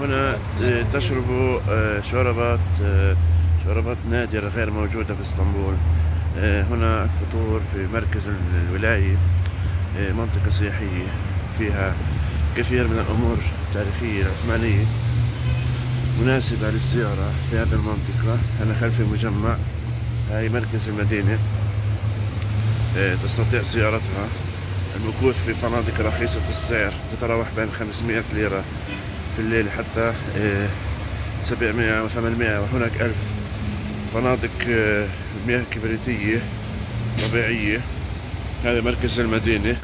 هنا آه، تشرب آه، شوربات آه، شوربات نادرة غير موجودة في اسطنبول. هنا الفطور في مركز الولاية منطقة سياحية فيها كثير من الأمور التاريخية العثمانية مناسبة للزيارة في هذه المنطقة. أنا خلفي مجمع هاي مركز المدينة تستطيع زيارتها. المكوث في فنادق رخيصة السعر تتراوح بين 500 ليرة. في الليل حتى آه، 700 و 800 وهناك 1000 فنادق آه، مياه كبريتية طبيعية. هذا مركز المدينة.